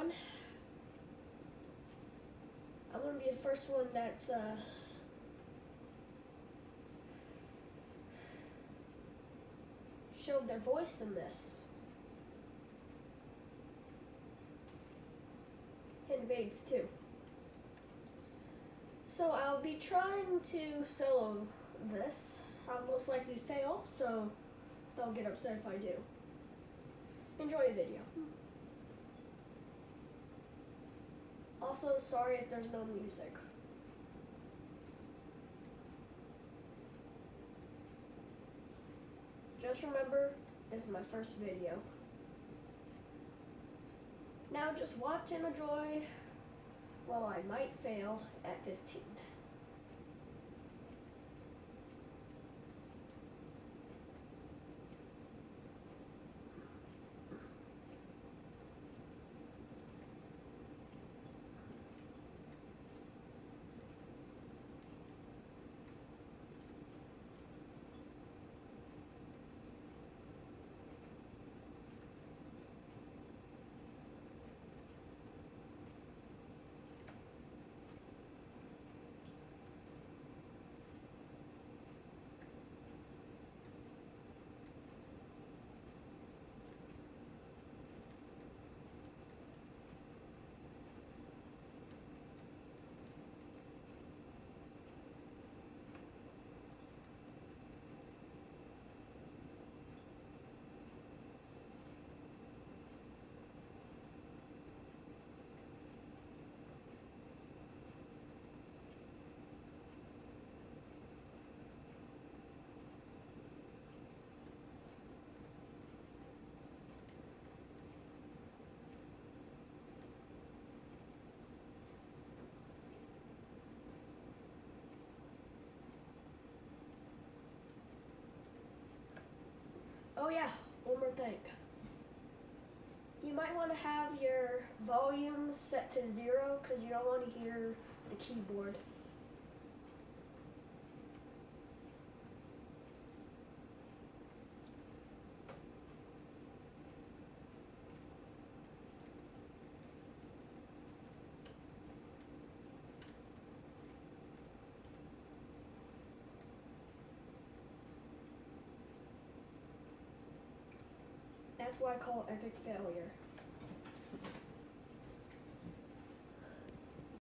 one. I'm gonna be the first one that's uh, showed their voice in this. In evades2. So I'll be trying to solo this. I'll most likely fail, so don't get upset if I do. Enjoy the video. Also, sorry if there's no music. Just remember, this is my first video. Now just watch and enjoy while I might fail at 15. Oh yeah, one more thing. You might want to have your volume set to zero because you don't want to hear the keyboard. That's what I call epic failure.